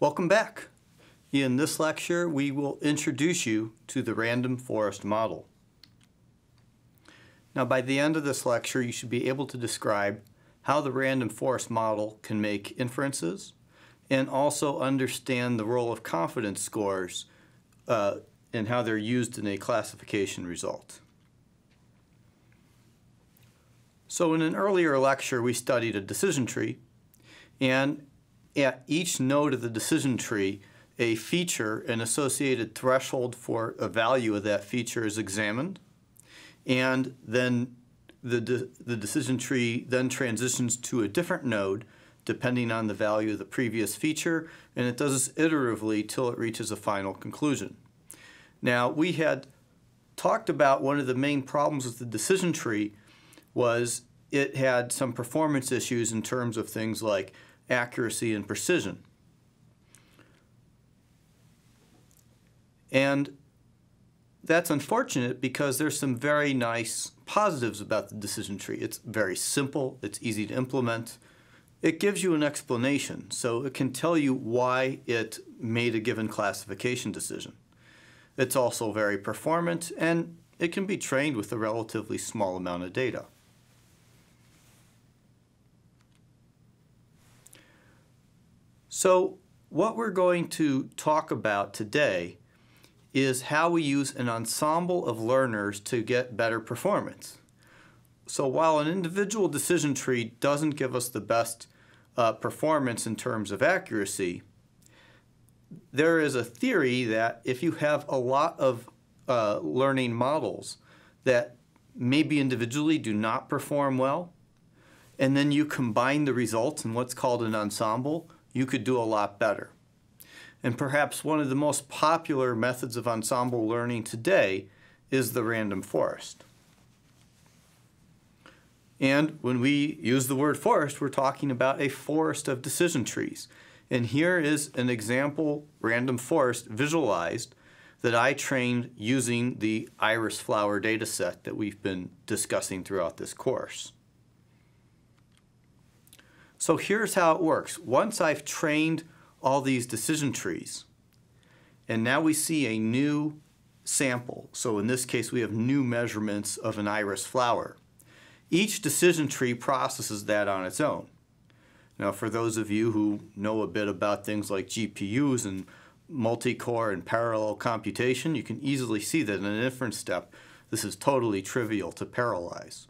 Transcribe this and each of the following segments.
Welcome back. In this lecture, we will introduce you to the random forest model. Now, by the end of this lecture, you should be able to describe how the random forest model can make inferences and also understand the role of confidence scores uh, and how they're used in a classification result. So in an earlier lecture, we studied a decision tree, and at each node of the decision tree, a feature, an associated threshold for a value of that feature is examined, and then the, de the decision tree then transitions to a different node depending on the value of the previous feature, and it does this iteratively till it reaches a final conclusion. Now, we had talked about one of the main problems with the decision tree was it had some performance issues in terms of things like accuracy and precision. And that's unfortunate because there's some very nice positives about the decision tree. It's very simple, it's easy to implement. It gives you an explanation, so it can tell you why it made a given classification decision. It's also very performant, and it can be trained with a relatively small amount of data. So what we're going to talk about today is how we use an ensemble of learners to get better performance. So while an individual decision tree doesn't give us the best uh, performance in terms of accuracy, there is a theory that if you have a lot of uh, learning models that maybe individually do not perform well, and then you combine the results in what's called an ensemble, you could do a lot better. And perhaps one of the most popular methods of ensemble learning today is the random forest. And when we use the word forest, we're talking about a forest of decision trees. And here is an example random forest visualized that I trained using the iris flower dataset that we've been discussing throughout this course. So here's how it works. Once I've trained all these decision trees, and now we see a new sample. So in this case, we have new measurements of an iris flower. Each decision tree processes that on its own. Now, for those of you who know a bit about things like GPUs and multi-core and parallel computation, you can easily see that in an inference step, this is totally trivial to parallelize.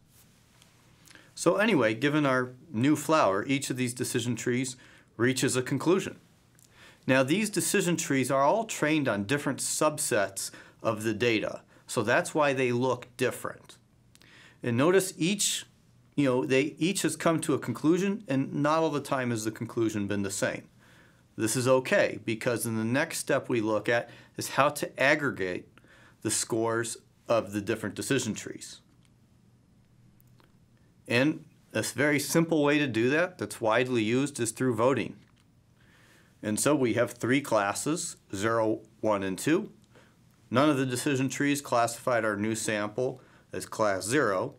So anyway, given our new flower, each of these decision trees reaches a conclusion. Now these decision trees are all trained on different subsets of the data, so that's why they look different. And notice each, you know, they each has come to a conclusion and not all the time has the conclusion been the same. This is okay because in the next step we look at is how to aggregate the scores of the different decision trees. And a very simple way to do that that's widely used is through voting. And so we have three classes, 0, 1, and 2. None of the decision trees classified our new sample as class 0.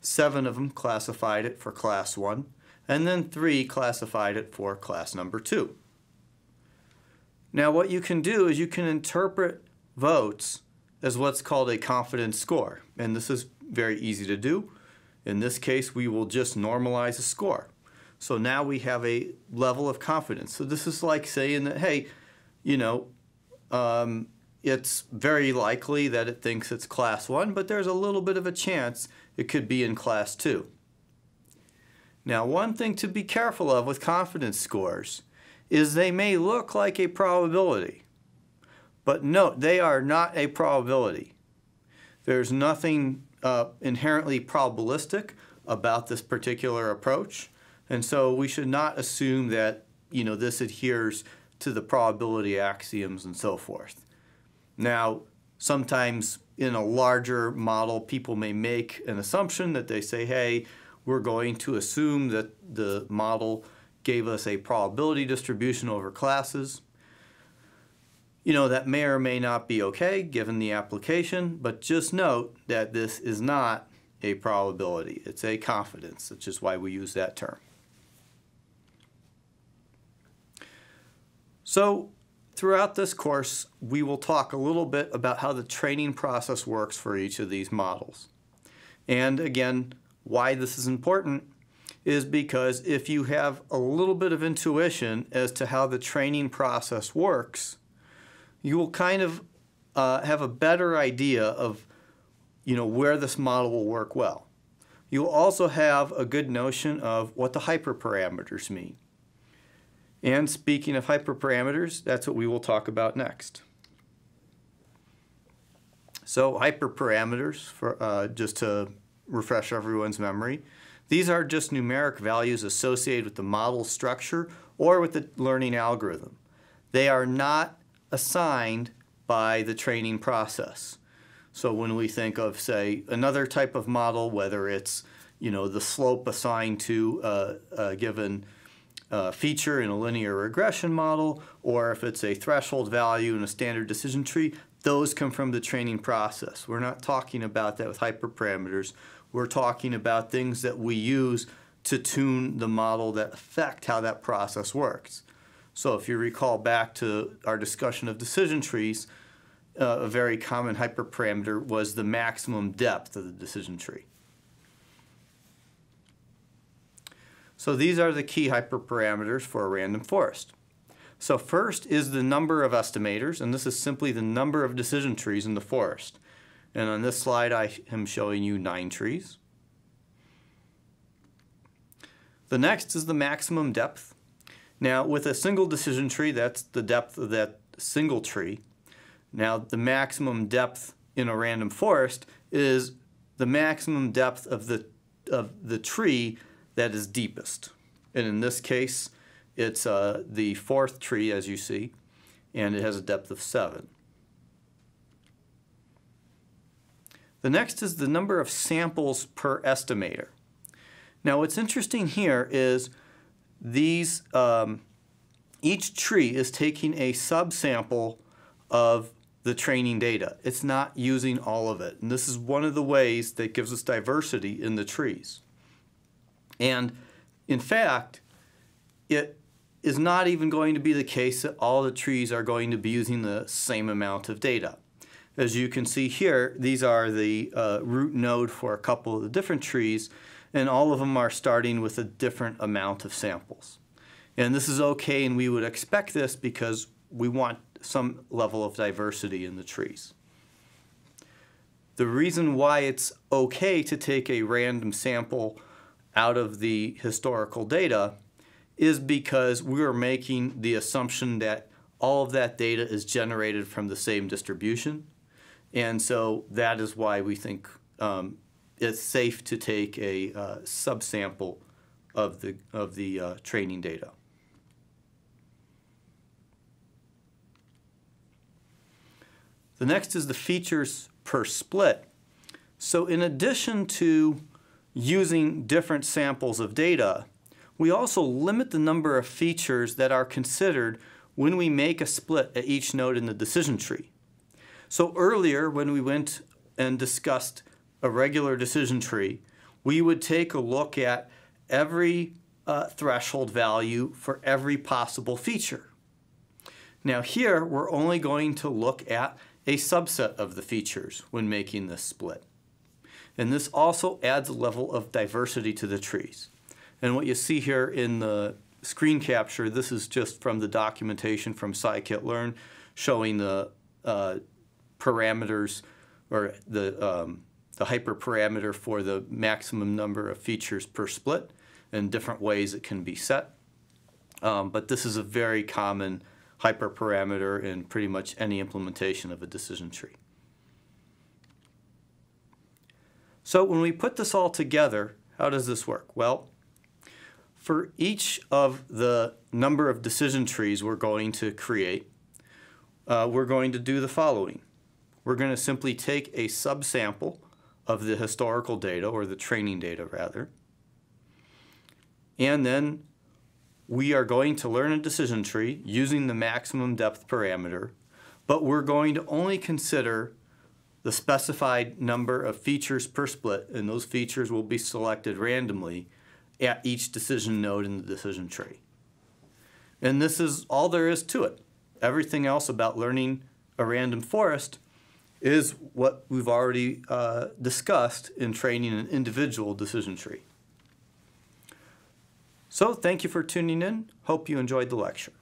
Seven of them classified it for class 1. And then three classified it for class number 2. Now what you can do is you can interpret votes as what's called a confidence score. And this is very easy to do. In this case, we will just normalize a score. So now we have a level of confidence. So this is like saying that, hey, you know, um, it's very likely that it thinks it's class one, but there's a little bit of a chance it could be in class two. Now, one thing to be careful of with confidence scores is they may look like a probability, but note, they are not a probability. There's nothing uh, inherently probabilistic about this particular approach. And so we should not assume that you know this adheres to the probability axioms and so forth. Now, sometimes in a larger model, people may make an assumption that they say, hey, we're going to assume that the model gave us a probability distribution over classes. You know, that may or may not be okay given the application, but just note that this is not a probability. It's a confidence, which is why we use that term. So throughout this course, we will talk a little bit about how the training process works for each of these models. And again, why this is important is because if you have a little bit of intuition as to how the training process works, you will kind of uh, have a better idea of you know, where this model will work well. You'll also have a good notion of what the hyperparameters mean. And speaking of hyperparameters, that's what we will talk about next. So hyperparameters, for, uh, just to refresh everyone's memory, these are just numeric values associated with the model structure or with the learning algorithm. They are not assigned by the training process. So when we think of, say, another type of model, whether it's you know the slope assigned to a, given uh, feature in a linear regression model, or if it's a threshold value in a standard decision tree, those come from the training process. We're not talking about that with hyperparameters. We're talking about things that we use to tune the model that affect how that process works. So if you recall back to our discussion of decision trees, uh, a very common hyperparameter was the maximum depth of the decision tree. So these are the key hyperparameters for a random forest. So first is the number of estimators, and this is simply the number of decision trees in the forest. And on this slide, I am showing you nine trees. The next is the maximum depth. Now, with a single decision tree, that's the depth of that single tree. Now, the maximum depth in a random forest is the maximum depth of the, of the tree that is deepest. And in this case, it's uh, the fourth tree, as you see, and it has a depth of 7. The next is the number of samples per estimator. Now, what's interesting here is these, um, each tree is taking a subsample of the training data. It's not using all of it. And this is one of the ways that gives us diversity in the trees. And in fact, it is not even going to be the case that all the trees are going to be using the same amount of data. As you can see here, these are the uh, root node for a couple of the different trees, and all of them are starting with a different amount of samples. And this is okay, and we would expect this because we want some level of diversity in the trees. The reason why it's okay to take a random sample out of the historical data is because we are making the assumption that all of that data is generated from the same distribution. And so that is why we think um, it's safe to take a uh, subsample of the, of the uh, training data. The next is the features per split. So in addition to using different samples of data, we also limit the number of features that are considered when we make a split at each node in the decision tree. So earlier when we went and discussed a regular decision tree, we would take a look at every uh, threshold value for every possible feature. Now here we're only going to look at a subset of the features when making this split. And this also adds a level of diversity to the trees. And what you see here in the screen capture, this is just from the documentation from scikit-learn showing the uh, parameters or the, um, the hyperparameter for the maximum number of features per split and different ways it can be set. Um, but this is a very common hyperparameter in pretty much any implementation of a decision tree. So when we put this all together, how does this work? Well, for each of the number of decision trees we're going to create, uh, we're going to do the following. We're going to simply take a subsample of the historical data, or the training data rather, and then we are going to learn a decision tree using the maximum depth parameter, but we're going to only consider the specified number of features per split, and those features will be selected randomly at each decision node in the decision tree. And this is all there is to it. Everything else about learning a random forest is what we've already uh, discussed in training an individual decision tree. So thank you for tuning in. Hope you enjoyed the lecture.